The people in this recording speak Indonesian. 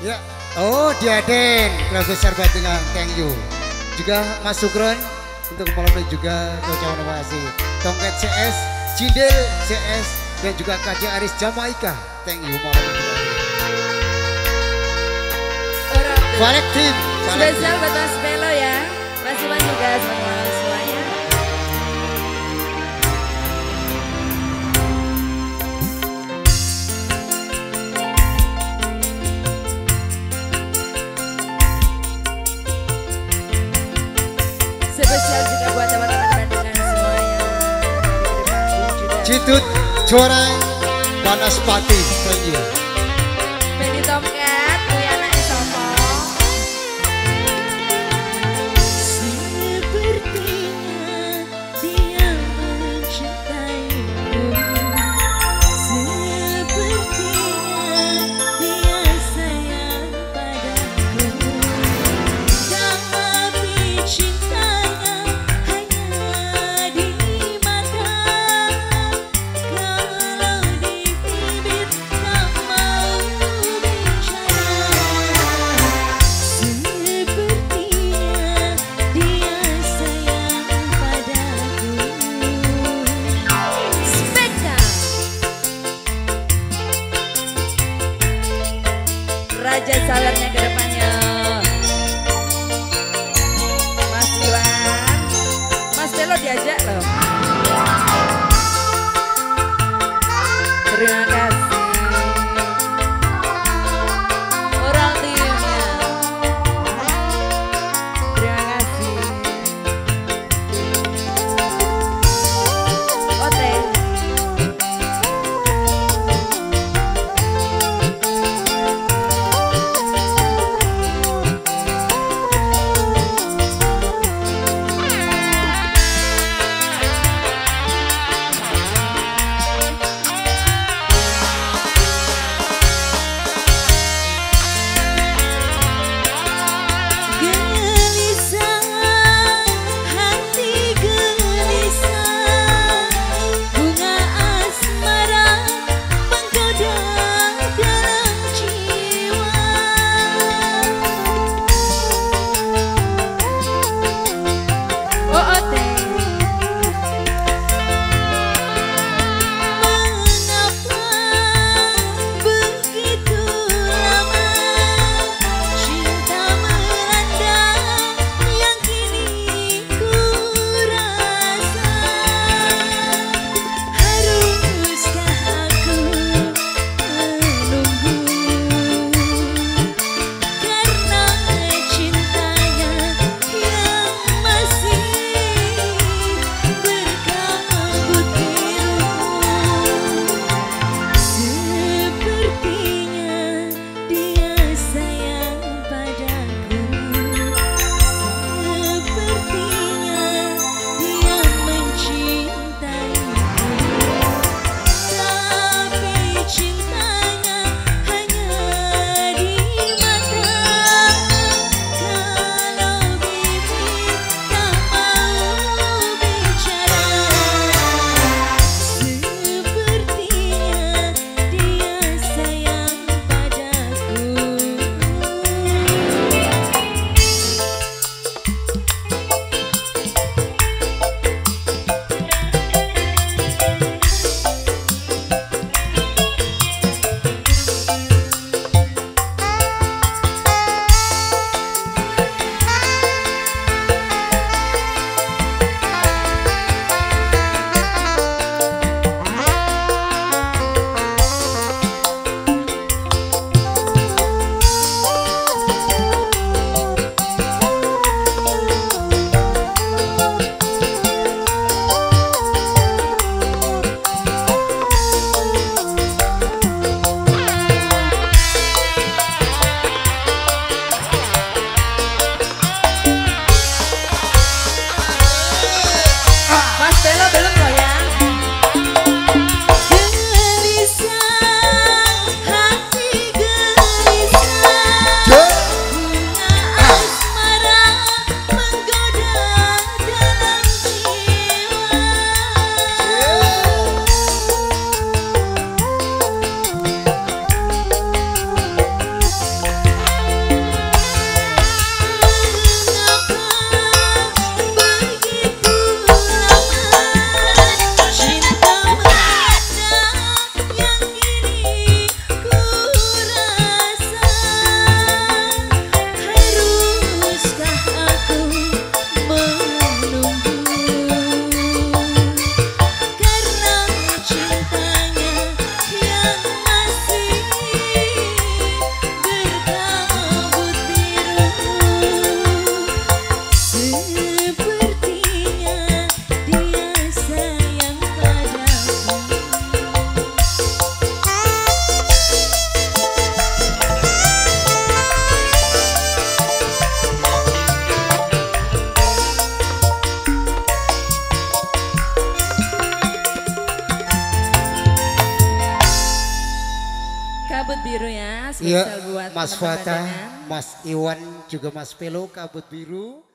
Ya. Oh, Diaden, keluarga besar Batingan, thank you. Juga Mas Sugron untuk malam ini juga ucapan terima kasih. Tongket CS, Cindel CS dan juga KJ Aris Jamaika. Thank you malam ini. Balik tim. Spesial buat Mas Belo ya. Mas Iwan juga semuanya. Cidut Coreng Banaspati. Thank you. Benny Tomcat, Raja sawernya ke depannya. biru ya, iya, spesial ya, buat Mas Fata, Mas Iwan, juga Mas Pelo, kabut biru.